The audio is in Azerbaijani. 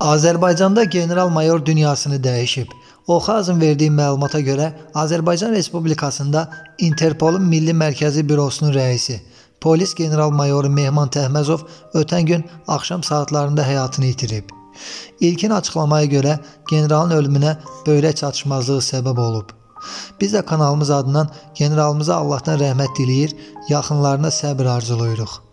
Azərbaycanda general-mayor dünyasını dəyişib. Oxazın verdiyi məlumata görə Azərbaycan Respublikasında Interpolun Milli Mərkəzi Bürosunun rəisi, polis general-mayoru Mehman Təhməzov ötən gün axşam saatlarında həyatını itirib. İlkin açıqlamaya görə generalın ölümünə böyrək çatışmazlığı səbəb olub. Biz də kanalımız adından generalımıza Allahdan rəhmət diləyir, yaxınlarına səbr arzulayırıq.